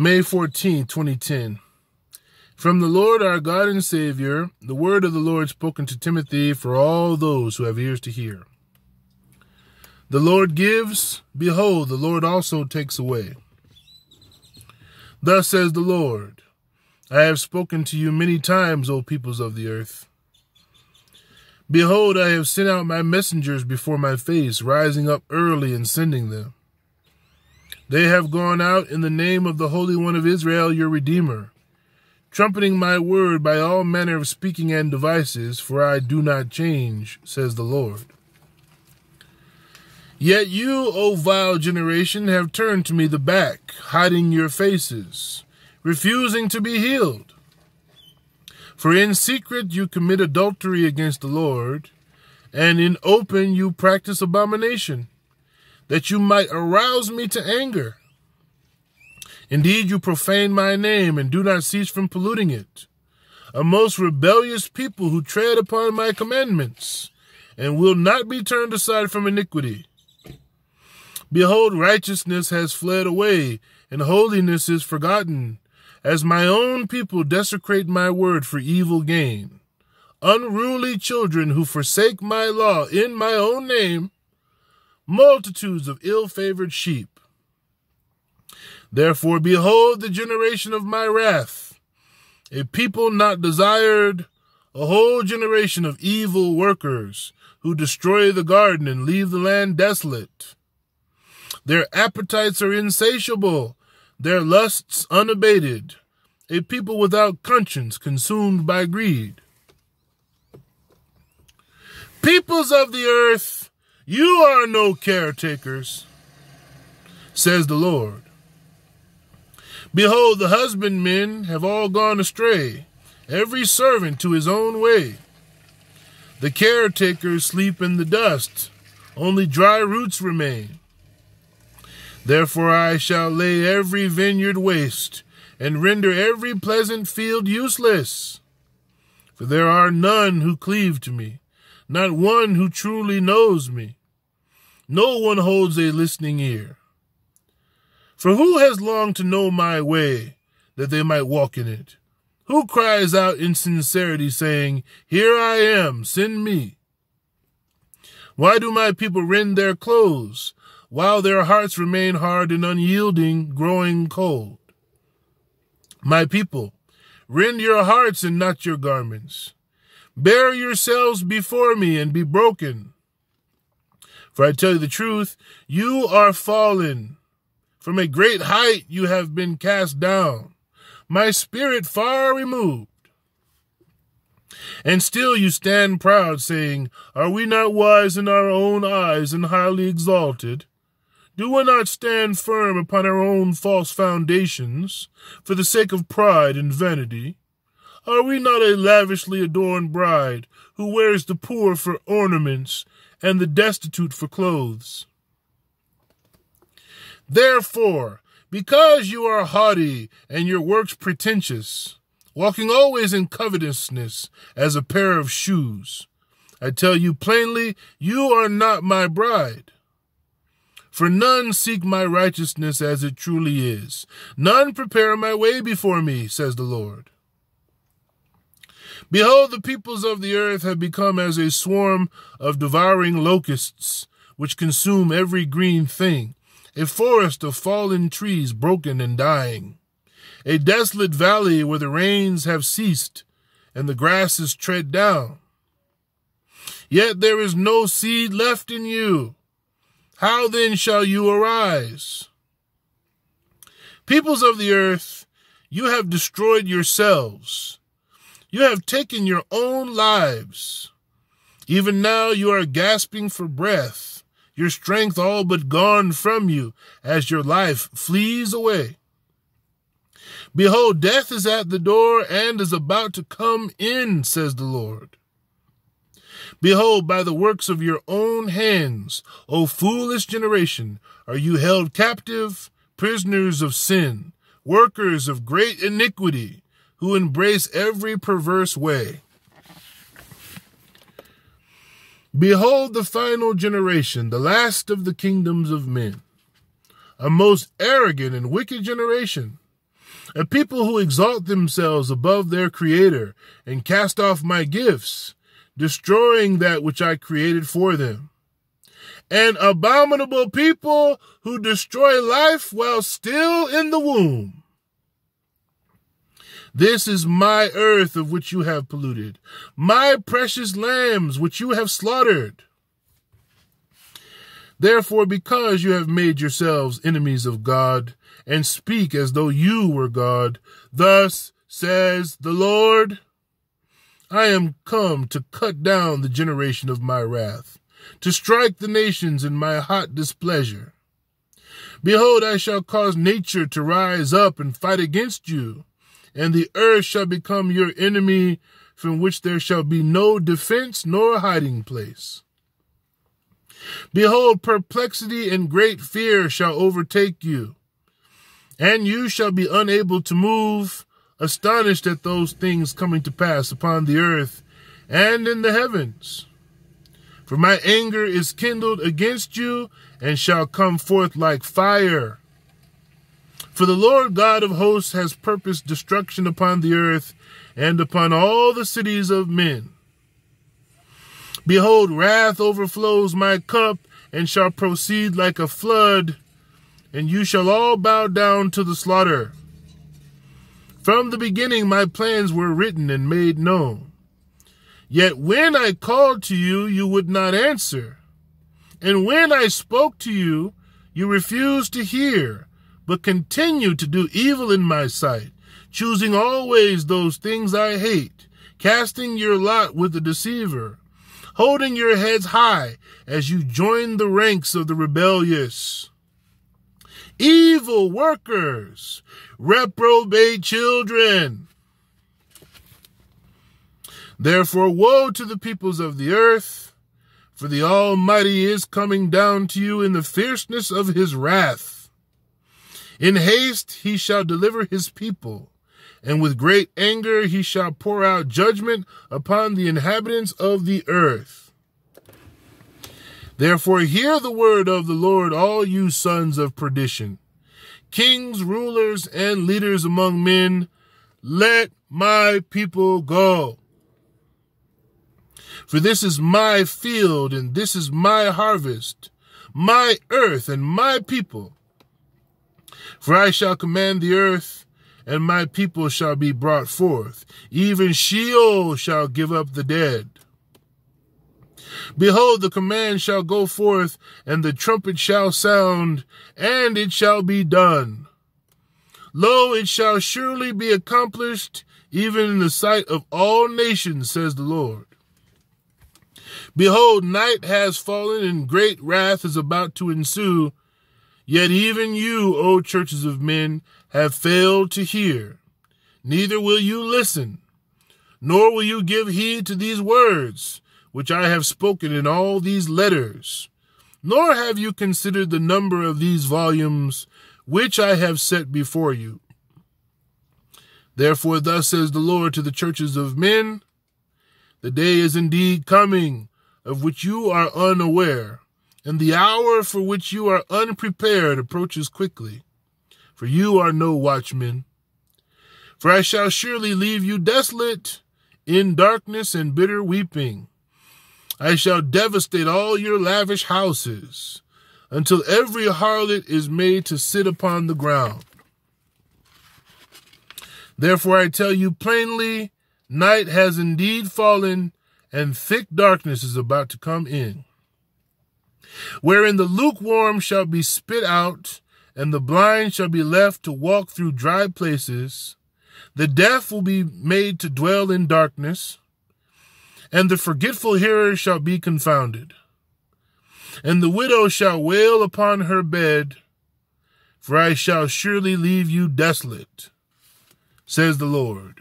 May 14, 2010. From the Lord our God and Savior, the word of the Lord spoken to Timothy for all those who have ears to hear. The Lord gives, behold, the Lord also takes away. Thus says the Lord I have spoken to you many times, O peoples of the earth. Behold, I have sent out my messengers before my face, rising up early and sending them. They have gone out in the name of the Holy One of Israel, your Redeemer, trumpeting my word by all manner of speaking and devices, for I do not change, says the Lord. Yet you, O vile generation, have turned to me the back, hiding your faces, refusing to be healed. For in secret you commit adultery against the Lord, and in open you practice abomination that you might arouse me to anger. Indeed, you profane my name and do not cease from polluting it. A most rebellious people who tread upon my commandments and will not be turned aside from iniquity. Behold, righteousness has fled away and holiness is forgotten, as my own people desecrate my word for evil gain. Unruly children who forsake my law in my own name multitudes of ill favored sheep. Therefore, behold the generation of my wrath, a people not desired, a whole generation of evil workers who destroy the garden and leave the land desolate. Their appetites are insatiable, their lusts unabated, a people without conscience consumed by greed. Peoples of the earth, you are no caretakers, says the Lord. Behold, the husbandmen have all gone astray, every servant to his own way. The caretakers sleep in the dust, only dry roots remain. Therefore I shall lay every vineyard waste, and render every pleasant field useless. For there are none who cleave to me, not one who truly knows me. No one holds a listening ear. For who has longed to know my way, that they might walk in it? Who cries out in sincerity, saying, Here I am, send me? Why do my people rend their clothes, while their hearts remain hard and unyielding, growing cold? My people, rend your hearts and not your garments. Bear yourselves before me and be broken. For I tell you the truth, you are fallen. From a great height you have been cast down, my spirit far removed. And still you stand proud, saying, Are we not wise in our own eyes and highly exalted? Do we not stand firm upon our own false foundations, for the sake of pride and vanity? Are we not a lavishly adorned bride, who wears the poor for ornaments, and the destitute for clothes. Therefore, because you are haughty and your works pretentious, walking always in covetousness as a pair of shoes, I tell you plainly, you are not my bride. For none seek my righteousness as it truly is. None prepare my way before me, says the Lord. Behold, the peoples of the earth have become as a swarm of devouring locusts, which consume every green thing, a forest of fallen trees broken and dying, a desolate valley where the rains have ceased and the grasses tread down. Yet there is no seed left in you. How then shall you arise? Peoples of the earth, you have destroyed yourselves you have taken your own lives. Even now you are gasping for breath, your strength all but gone from you as your life flees away. Behold, death is at the door and is about to come in, says the Lord. Behold, by the works of your own hands, O foolish generation, are you held captive, prisoners of sin, workers of great iniquity who embrace every perverse way. Behold the final generation, the last of the kingdoms of men, a most arrogant and wicked generation. A people who exalt themselves above their Creator and cast off my gifts, destroying that which I created for them. An abominable people who destroy life while still in the womb. This is my earth of which you have polluted, my precious lambs which you have slaughtered. Therefore, because you have made yourselves enemies of God, and speak as though you were God, thus says the Lord, I am come to cut down the generation of my wrath, to strike the nations in my hot displeasure. Behold, I shall cause nature to rise up and fight against you, and the earth shall become your enemy, from which there shall be no defense nor hiding place. Behold, perplexity and great fear shall overtake you, and you shall be unable to move, astonished at those things coming to pass upon the earth and in the heavens. For my anger is kindled against you, and shall come forth like fire for the Lord God of hosts has purposed destruction upon the earth and upon all the cities of men. Behold, wrath overflows my cup and shall proceed like a flood, and you shall all bow down to the slaughter. From the beginning my plans were written and made known. Yet when I called to you, you would not answer. And when I spoke to you, you refused to hear but continue to do evil in my sight, choosing always those things I hate, casting your lot with the deceiver, holding your heads high as you join the ranks of the rebellious. Evil workers, reprobate children. Therefore, woe to the peoples of the earth, for the Almighty is coming down to you in the fierceness of his wrath. In haste he shall deliver his people, and with great anger he shall pour out judgment upon the inhabitants of the earth. Therefore hear the word of the Lord, all you sons of perdition, kings, rulers, and leaders among men, let my people go. For this is my field, and this is my harvest, my earth, and my people for I shall command the earth, and my people shall be brought forth. Even Sheol shall give up the dead. Behold, the command shall go forth, and the trumpet shall sound, and it shall be done. Lo, it shall surely be accomplished, even in the sight of all nations, says the Lord. Behold, night has fallen, and great wrath is about to ensue, Yet even you, O churches of men, have failed to hear. Neither will you listen, nor will you give heed to these words, which I have spoken in all these letters. Nor have you considered the number of these volumes, which I have set before you. Therefore, thus says the Lord to the churches of men, The day is indeed coming, of which you are unaware and the hour for which you are unprepared approaches quickly, for you are no watchmen. For I shall surely leave you desolate, in darkness and bitter weeping. I shall devastate all your lavish houses, until every harlot is made to sit upon the ground. Therefore I tell you plainly, night has indeed fallen, and thick darkness is about to come in wherein the lukewarm shall be spit out, and the blind shall be left to walk through dry places. The deaf will be made to dwell in darkness, and the forgetful hearer shall be confounded. And the widow shall wail upon her bed, for I shall surely leave you desolate, says the Lord.